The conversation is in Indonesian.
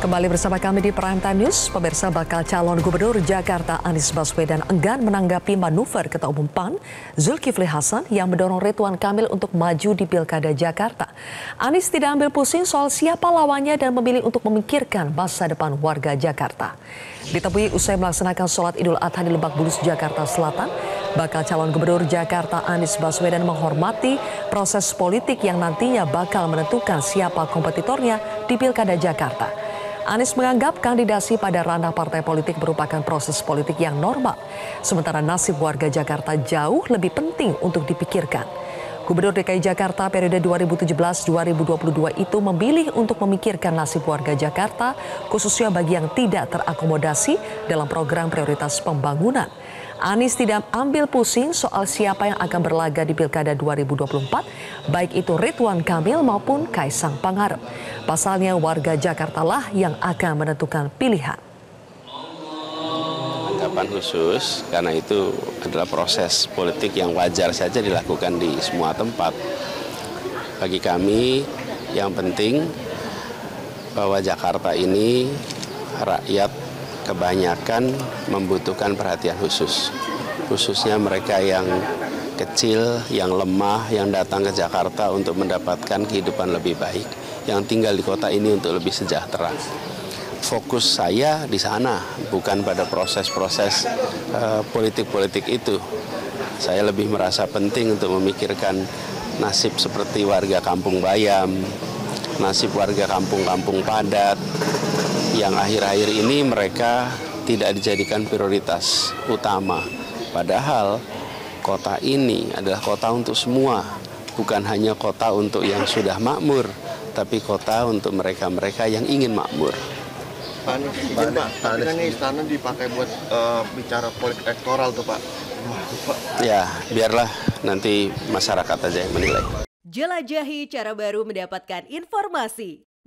Kembali bersama kami di Prime Time News, pemirsa bakal calon gubernur Jakarta Anies Baswedan enggan menanggapi manuver Ketua Umum PAN Zulkifli Hasan yang mendorong Ridwan Kamil untuk maju di Pilkada Jakarta. Anies tidak ambil pusing soal siapa lawannya dan memilih untuk memikirkan masa depan warga Jakarta. Ditemui usai melaksanakan sholat Idul Adha di Lebak Bulus, Jakarta Selatan, bakal calon gubernur Jakarta Anies Baswedan menghormati proses politik yang nantinya bakal menentukan siapa kompetitornya di Pilkada Jakarta. Anies menganggap kandidasi pada ranah partai politik merupakan proses politik yang normal, sementara nasib warga Jakarta jauh lebih penting untuk dipikirkan. Gubernur DKI Jakarta periode 2017-2022 itu memilih untuk memikirkan nasib warga Jakarta, khususnya bagi yang tidak terakomodasi dalam program prioritas pembangunan. Anies tidak ambil pusing soal siapa yang akan berlaga di Pilkada 2024, baik itu Ridwan Kamil maupun Kaisang Pangarep. Pasalnya warga Jakarta lah yang akan menentukan pilihan. Tanggapan khusus karena itu adalah proses politik yang wajar saja dilakukan di semua tempat. Bagi kami yang penting bahwa Jakarta ini rakyat kebanyakan membutuhkan perhatian khusus. Khususnya mereka yang kecil, yang lemah, yang datang ke Jakarta untuk mendapatkan kehidupan lebih baik, yang tinggal di kota ini untuk lebih sejahtera. Fokus saya di sana, bukan pada proses-proses uh, politik-politik itu. Saya lebih merasa penting untuk memikirkan nasib seperti warga kampung Bayam, nasib warga kampung-kampung padat, yang akhir-akhir ini mereka tidak dijadikan prioritas utama. Padahal kota ini adalah kota untuk semua, bukan hanya kota untuk yang sudah makmur, tapi kota untuk mereka-mereka yang ingin makmur. Pak Anies, izin Pak, tapi kan istana dipakai buat uh, bicara politik elektoral tuh Pak. Ya, biarlah nanti masyarakat aja yang menilai. Jelajahi cara baru mendapatkan informasi.